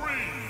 three,